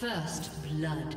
First blood.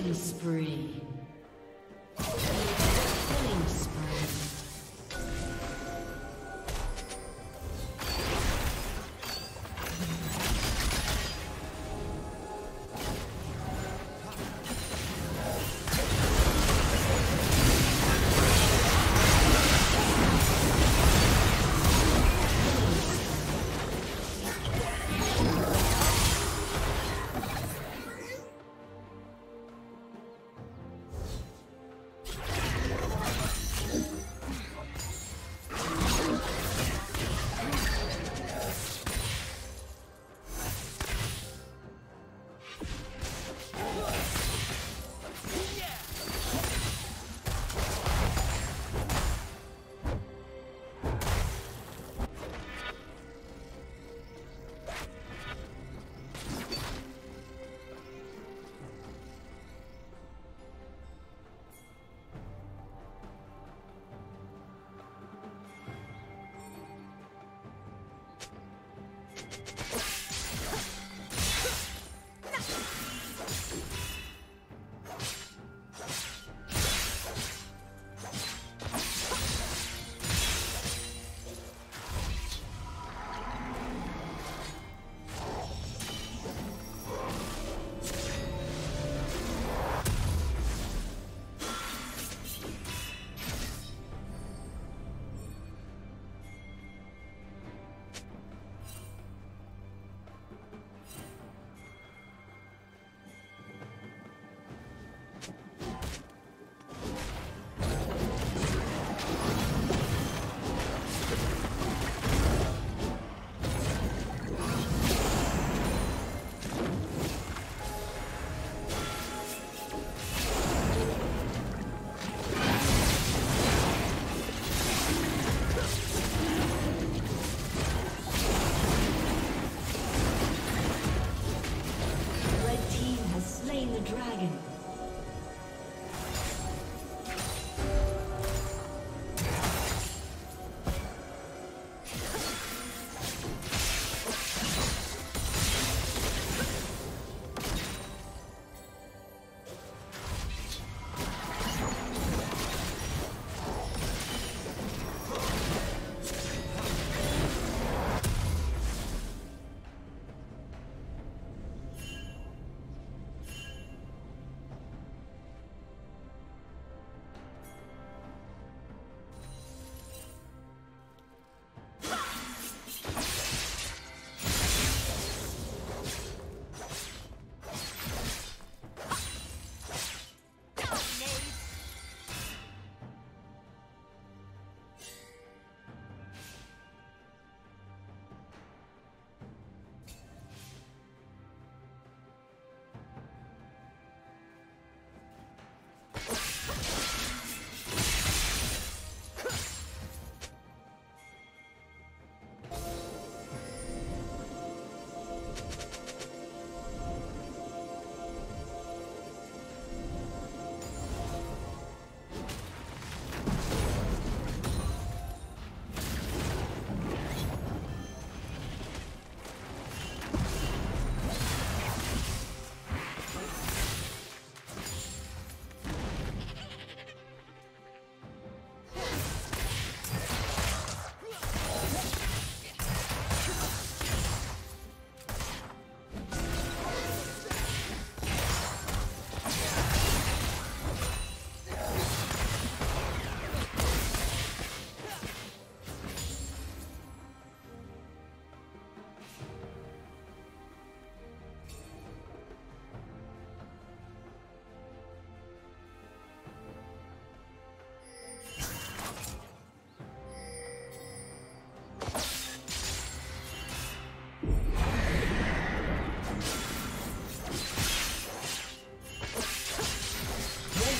Killing spree.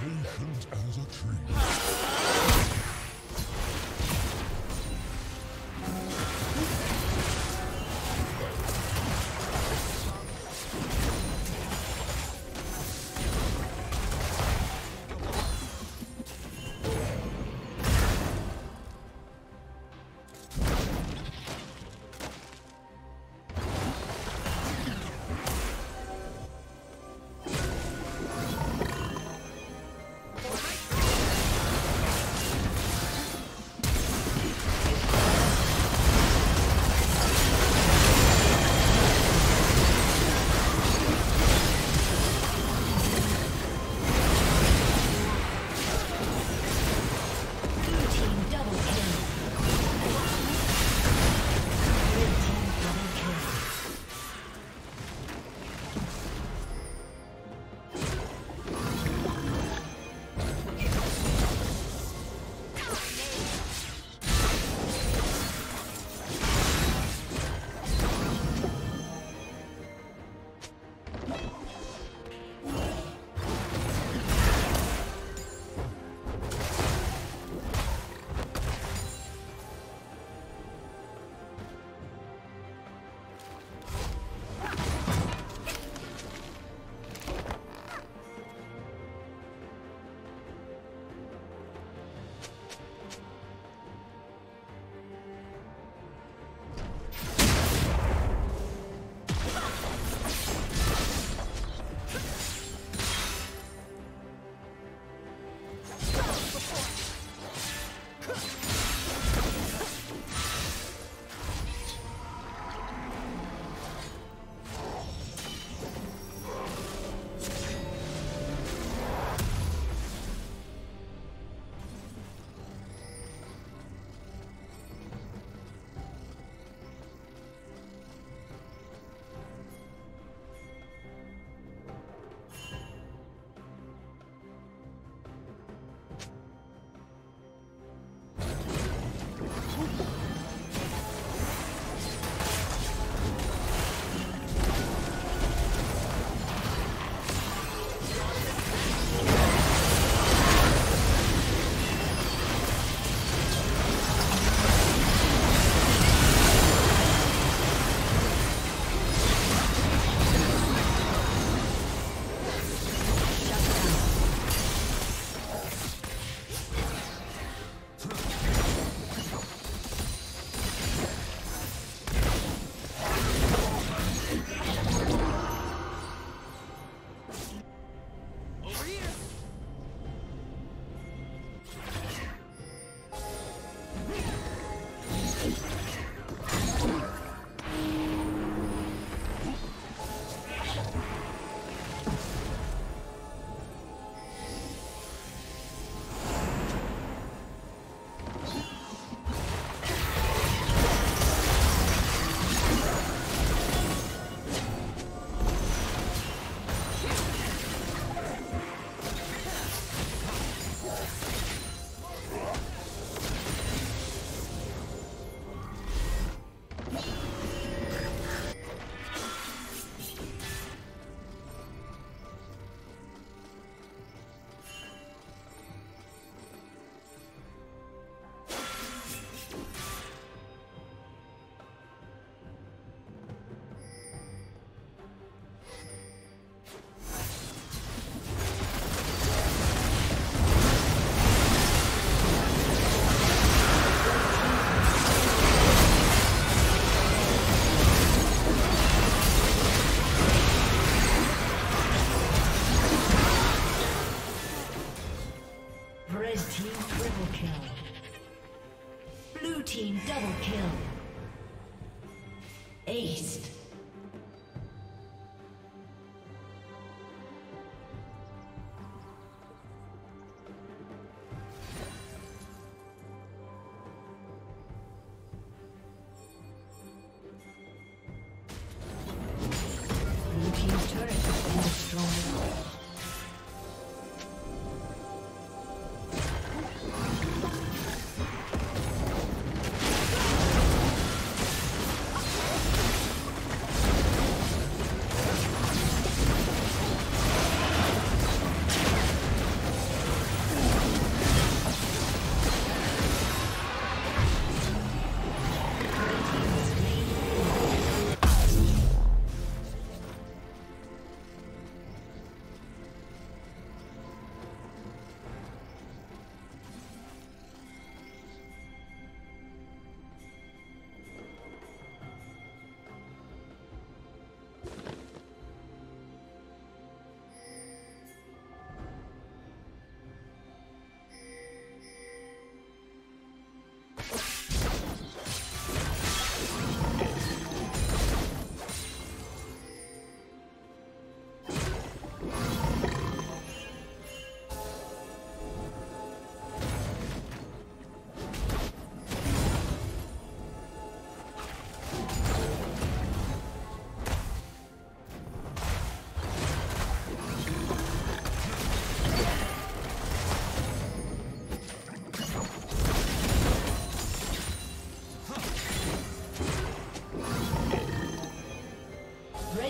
Patient as a tree.